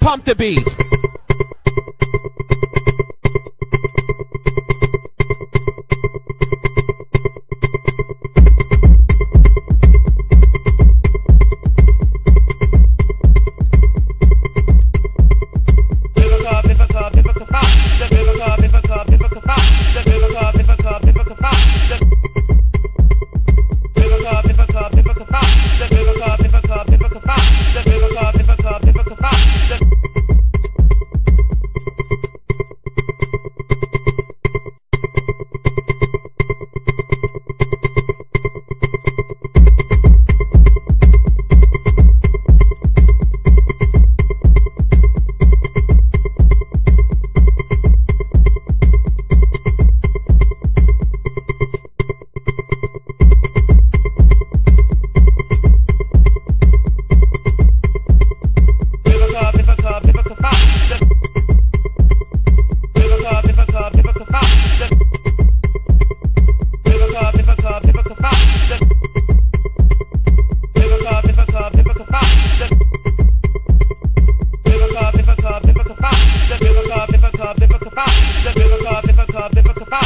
Pump the beat. Club,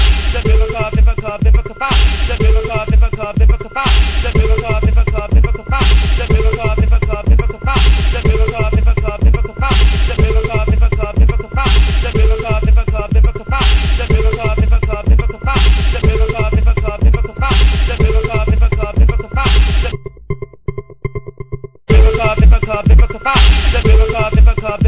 Club, Club,